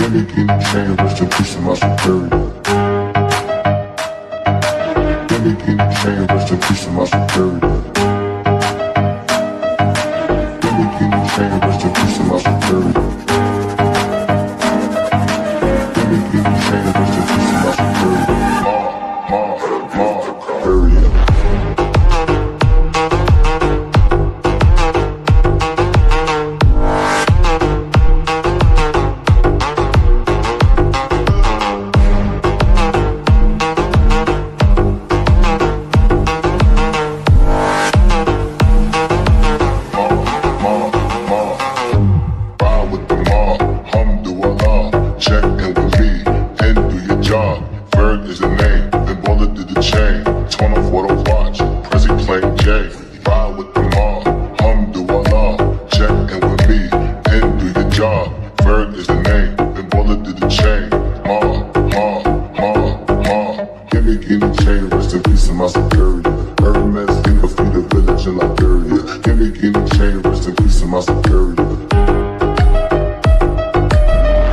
Gimme, gimme chain, rest in peace to my superior. Gimme, gimme chain, rest in peace to my superior. Ferg is the name, then bullet to the chain. Ma, ma, ma, ma. Gimme, gimme chain, rest in peace to my superior. Hermes, of the village in Liberia. Gimme, gimme chain, rest in peace to my superior.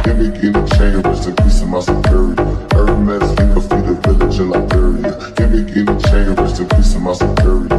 Gimme, gimme chain, rest in peace to my superior. Hermes, of the village in Liberia. Gimme, gimme chain, rest in peace to my superior.